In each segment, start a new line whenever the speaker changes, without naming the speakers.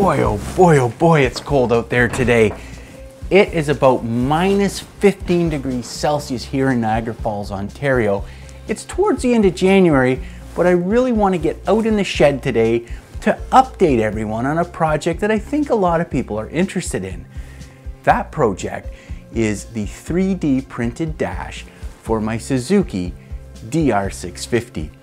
boy, oh boy, oh boy, it's cold out there today. It is about minus 15 degrees Celsius here in Niagara Falls, Ontario. It's towards the end of January, but I really want to get out in the shed today to update everyone on a project that I think a lot of people are interested in. That project is the 3D printed dash for my Suzuki DR650.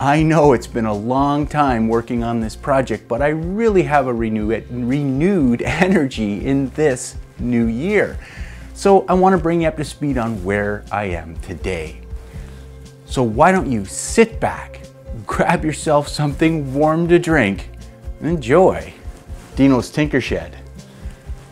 I know it's been a long time working on this project, but I really have a renew renewed energy in this new year. So I want to bring you up to speed on where I am today. So why don't you sit back, grab yourself something warm to drink, and enjoy Dino's Tinker Shed.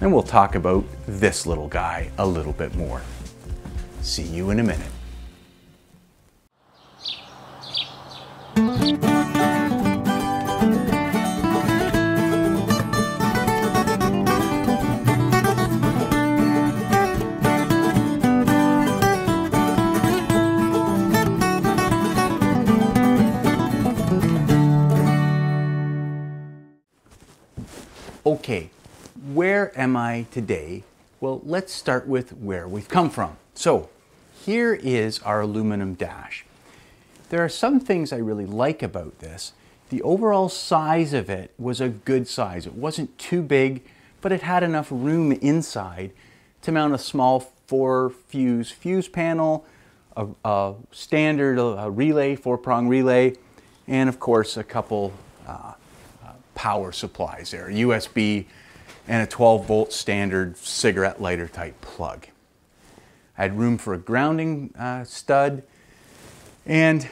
And we'll talk about this little guy a little bit more. See you in a minute. Okay, where am I today? Well, let's start with where we've come from. So, here is our aluminum dash. There are some things I really like about this. The overall size of it was a good size. It wasn't too big, but it had enough room inside to mount a small four fuse fuse panel, a, a standard a relay, four prong relay, and of course a couple uh, uh, power supplies there, USB and a 12 volt standard cigarette lighter type plug. I had room for a grounding uh, stud and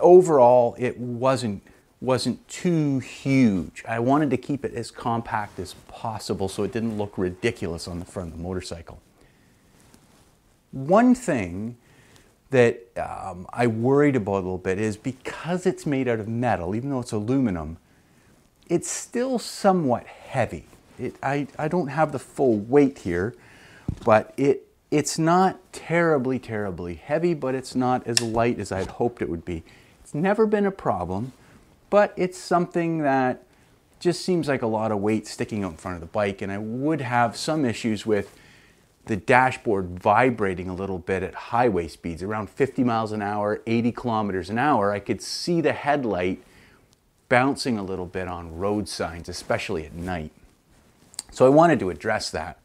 overall, it wasn't wasn't too huge. I wanted to keep it as compact as possible so it didn't look ridiculous on the front of the motorcycle. One thing that um, I worried about a little bit is because it's made out of metal, even though it's aluminum, it's still somewhat heavy. It, I, I don't have the full weight here, but it it's not terribly, terribly heavy, but it's not as light as I'd hoped it would be. It's never been a problem, but it's something that just seems like a lot of weight sticking out in front of the bike, and I would have some issues with the dashboard vibrating a little bit at highway speeds, around 50 miles an hour, 80 kilometers an hour. I could see the headlight bouncing a little bit on road signs, especially at night. So I wanted to address that.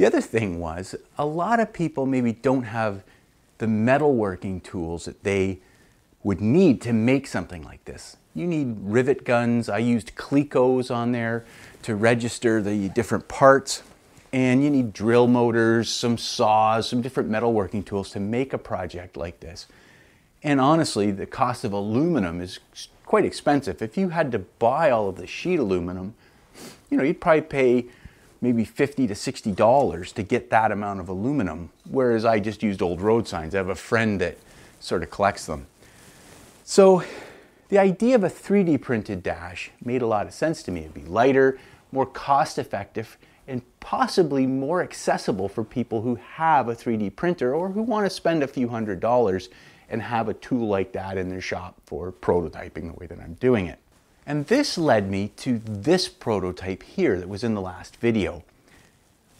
The other thing was a lot of people maybe don't have the metalworking tools that they would need to make something like this. You need rivet guns. I used Clecos on there to register the different parts. And you need drill motors, some saws, some different metalworking tools to make a project like this. And honestly, the cost of aluminum is quite expensive. If you had to buy all of the sheet aluminum, you know, you'd probably pay maybe 50 to 60 dollars to get that amount of aluminum whereas I just used old road signs. I have a friend that sort of collects them. So the idea of a 3D printed dash made a lot of sense to me. It'd be lighter more cost effective and possibly more accessible for people who have a 3D printer or who want to spend a few hundred dollars and have a tool like that in their shop for prototyping the way that I'm doing it. And this led me to this prototype here that was in the last video.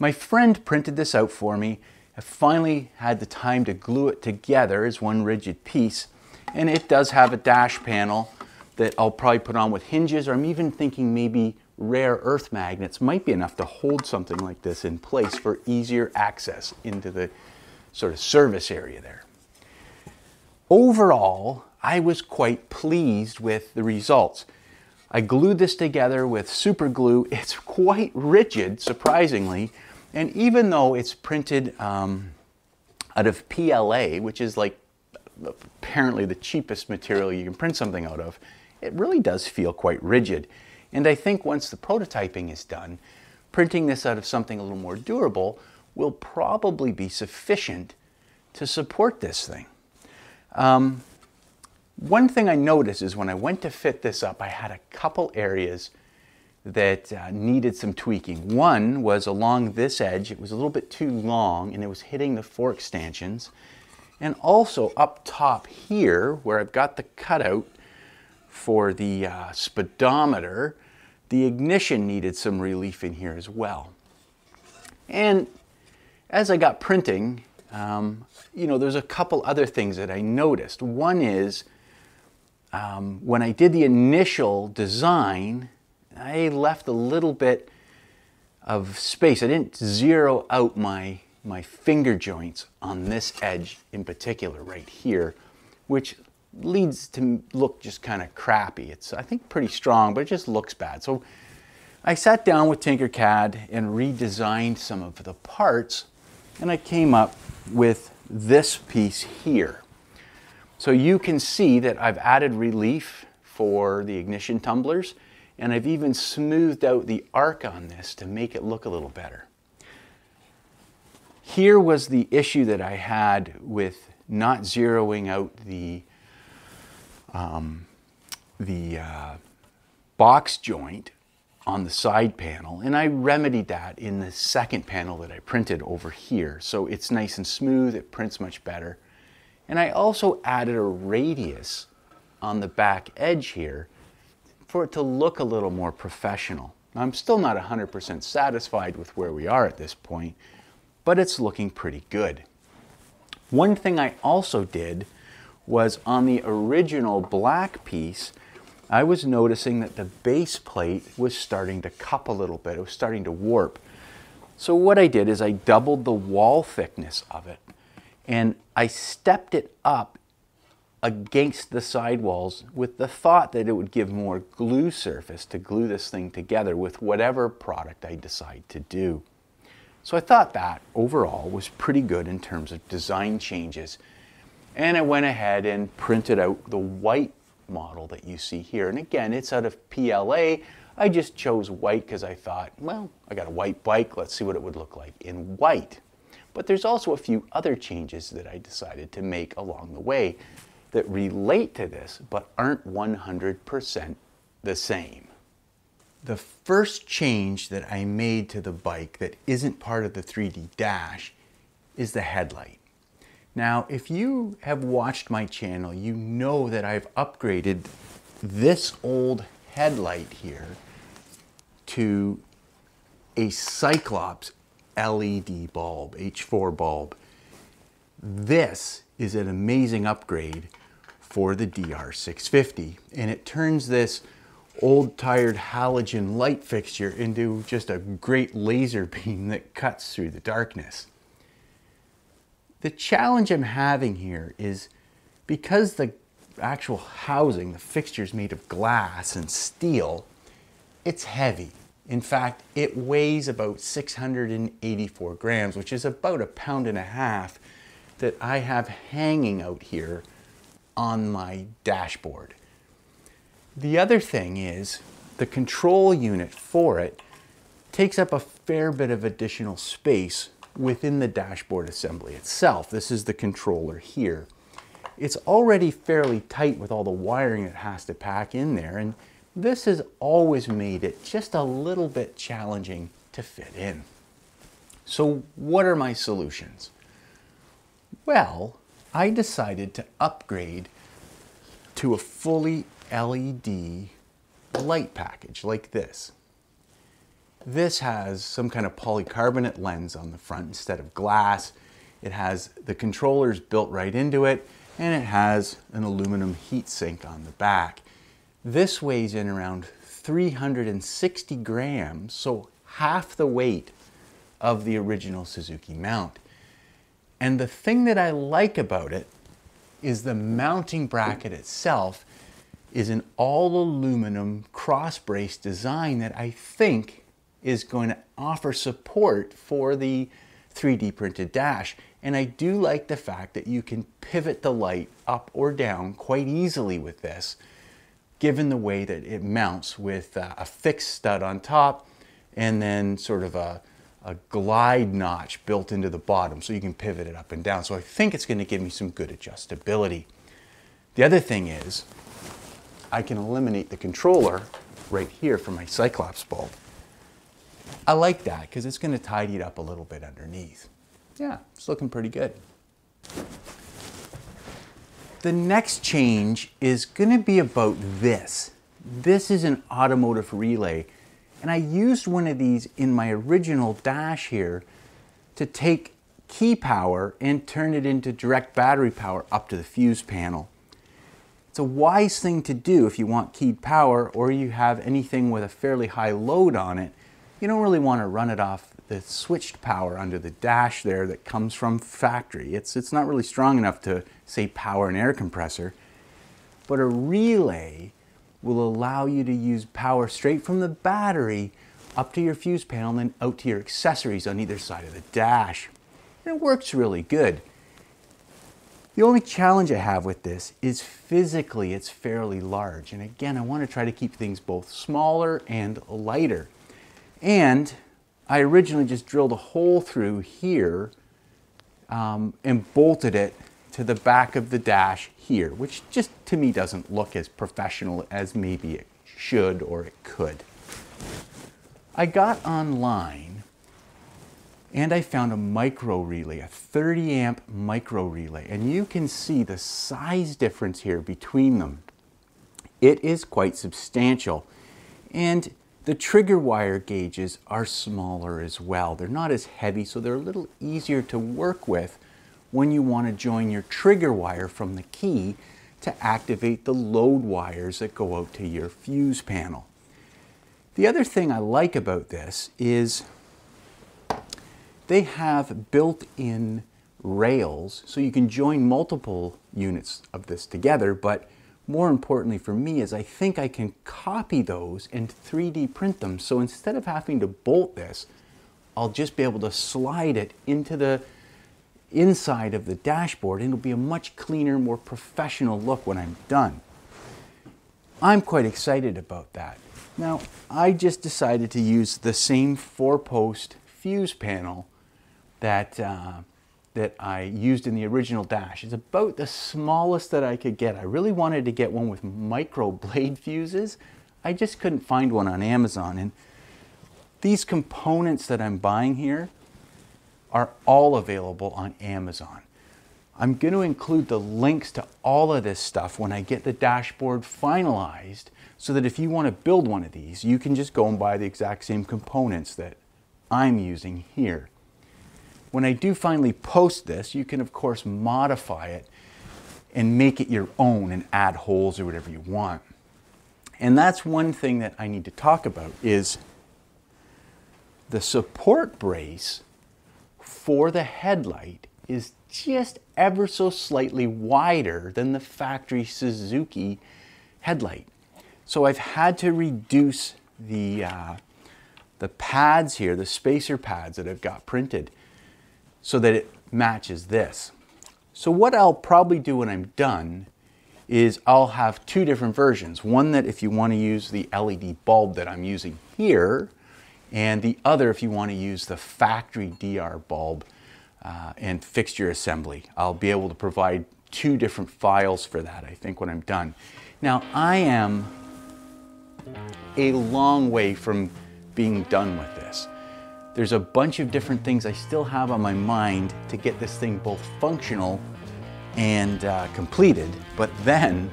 My friend printed this out for me. I finally had the time to glue it together as one rigid piece. And it does have a dash panel that I'll probably put on with hinges, or I'm even thinking maybe rare earth magnets might be enough to hold something like this in place for easier access into the sort of service area there. Overall, I was quite pleased with the results. I glued this together with super glue. It's quite rigid, surprisingly. And even though it's printed um, out of PLA, which is like apparently the cheapest material you can print something out of, it really does feel quite rigid. And I think once the prototyping is done, printing this out of something a little more durable will probably be sufficient to support this thing. Um, one thing I noticed is when I went to fit this up, I had a couple areas that uh, needed some tweaking. One was along this edge, it was a little bit too long and it was hitting the fork stanchions. And also up top here, where I've got the cutout for the uh, speedometer, the ignition needed some relief in here as well. And as I got printing, um, you know, there's a couple other things that I noticed. One is um, when I did the initial design, I left a little bit of space. I didn't zero out my, my finger joints on this edge in particular right here, which leads to look just kind of crappy. It's, I think, pretty strong, but it just looks bad. So I sat down with Tinkercad and redesigned some of the parts, and I came up with this piece here. So you can see that I've added relief for the ignition tumblers, and I've even smoothed out the arc on this to make it look a little better. Here was the issue that I had with not zeroing out the um, the uh, box joint on the side panel and I remedied that in the second panel that I printed over here. So it's nice and smooth. It prints much better and I also added a radius on the back edge here for it to look a little more professional I'm still not 100% satisfied with where we are at this point but it's looking pretty good one thing I also did was on the original black piece, I was noticing that the base plate was starting to cup a little bit. It was starting to warp. So what I did is I doubled the wall thickness of it and I stepped it up against the sidewalls with the thought that it would give more glue surface to glue this thing together with whatever product I decide to do. So I thought that overall was pretty good in terms of design changes and I went ahead and printed out the white model that you see here. And again, it's out of PLA. I just chose white because I thought, well, I got a white bike. Let's see what it would look like in white. But there's also a few other changes that I decided to make along the way that relate to this but aren't 100% the same. The first change that I made to the bike that isn't part of the 3D dash is the headlight. Now, if you have watched my channel, you know that I've upgraded this old headlight here to a Cyclops LED bulb, H4 bulb. This is an amazing upgrade for the DR650 and it turns this old tired halogen light fixture into just a great laser beam that cuts through the darkness. The challenge I'm having here is because the actual housing, the fixture is made of glass and steel, it's heavy. In fact, it weighs about 684 grams, which is about a pound and a half that I have hanging out here on my dashboard. The other thing is the control unit for it takes up a fair bit of additional space within the dashboard assembly itself. This is the controller here. It's already fairly tight with all the wiring it has to pack in there, and this has always made it just a little bit challenging to fit in. So what are my solutions? Well, I decided to upgrade to a fully LED light package like this. This has some kind of polycarbonate lens on the front instead of glass. It has the controllers built right into it and it has an aluminum heat sink on the back. This weighs in around 360 grams, so half the weight of the original Suzuki mount. And the thing that I like about it is the mounting bracket itself is an all aluminum cross brace design that I think is going to offer support for the 3D printed dash. And I do like the fact that you can pivot the light up or down quite easily with this, given the way that it mounts with uh, a fixed stud on top and then sort of a, a glide notch built into the bottom so you can pivot it up and down. So I think it's gonna give me some good adjustability. The other thing is, I can eliminate the controller right here from my Cyclops bulb. I like that because it's going to tidy it up a little bit underneath. Yeah, it's looking pretty good. The next change is going to be about this. This is an automotive relay And I used one of these in my original dash here to take key power and turn it into direct battery power up to the fuse panel. It's a wise thing to do if you want keyed power or you have anything with a fairly high load on it. You don't really want to run it off the switched power under the dash there that comes from factory. It's, it's not really strong enough to say power an air compressor. But a relay will allow you to use power straight from the battery up to your fuse panel and then out to your accessories on either side of the dash. And it works really good. The only challenge I have with this is physically it's fairly large. And again, I want to try to keep things both smaller and lighter. And I originally just drilled a hole through here um, and bolted it to the back of the dash here, which just to me doesn't look as professional as maybe it should or it could. I got online and I found a micro relay, a 30 amp micro relay, and you can see the size difference here between them. It is quite substantial. And the trigger wire gauges are smaller as well. They're not as heavy, so they're a little easier to work with when you want to join your trigger wire from the key to activate the load wires that go out to your fuse panel. The other thing I like about this is they have built-in rails so you can join multiple units of this together, but more importantly for me is I think I can copy those and 3D print them. So instead of having to bolt this, I'll just be able to slide it into the inside of the dashboard and it'll be a much cleaner, more professional look when I'm done. I'm quite excited about that. Now, I just decided to use the same four-post fuse panel that, uh, that I used in the original dash. It's about the smallest that I could get. I really wanted to get one with micro blade fuses. I just couldn't find one on Amazon. And these components that I'm buying here are all available on Amazon. I'm going to include the links to all of this stuff when I get the dashboard finalized so that if you want to build one of these, you can just go and buy the exact same components that I'm using here. When I do finally post this, you can of course modify it and make it your own and add holes or whatever you want. And that's one thing that I need to talk about is the support brace for the headlight is just ever so slightly wider than the factory Suzuki headlight. So I've had to reduce the, uh, the pads here, the spacer pads that I've got printed so that it matches this. So what I'll probably do when I'm done is I'll have two different versions. One that if you want to use the LED bulb that I'm using here, and the other if you want to use the factory DR bulb uh, and fixture assembly. I'll be able to provide two different files for that, I think, when I'm done. Now, I am a long way from being done with this. There's a bunch of different things I still have on my mind to get this thing both functional and uh, completed, but then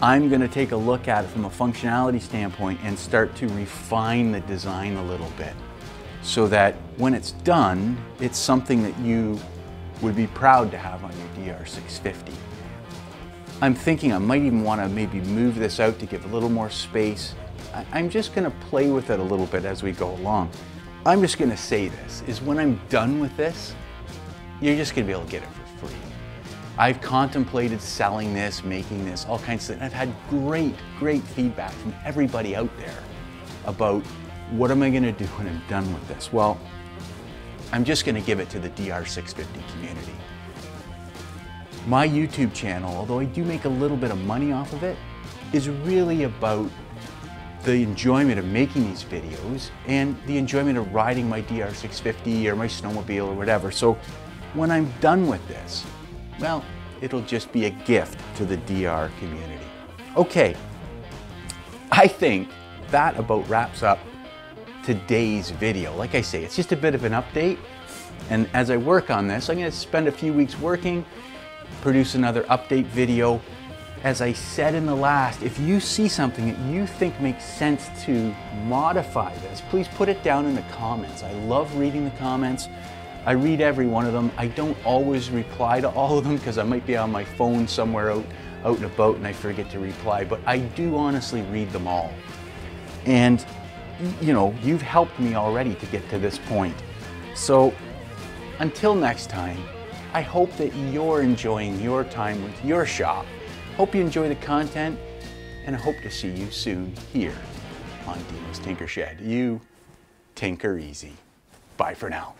I'm going to take a look at it from a functionality standpoint and start to refine the design a little bit so that when it's done, it's something that you would be proud to have on your DR650. I'm thinking I might even want to maybe move this out to give a little more space. I'm just going to play with it a little bit as we go along. I'm just going to say this, is when I'm done with this, you're just going to be able to get it for free. I've contemplated selling this, making this, all kinds of things. I've had great, great feedback from everybody out there about what am I going to do when I'm done with this? Well, I'm just going to give it to the DR650 community. My YouTube channel, although I do make a little bit of money off of it, is really about the enjoyment of making these videos and the enjoyment of riding my DR650 or my snowmobile or whatever. So when I'm done with this, well, it'll just be a gift to the DR community. Okay, I think that about wraps up today's video. Like I say, it's just a bit of an update. And as I work on this, I'm gonna spend a few weeks working, produce another update video, as I said in the last, if you see something that you think makes sense to modify this, please put it down in the comments. I love reading the comments. I read every one of them. I don't always reply to all of them because I might be on my phone somewhere out, out and about and I forget to reply, but I do honestly read them all. And, you know, you've helped me already to get to this point. So until next time, I hope that you're enjoying your time with your shop. Hope you enjoy the content, and I hope to see you soon here on Dino's Tinker Shed. You tinker easy. Bye for now.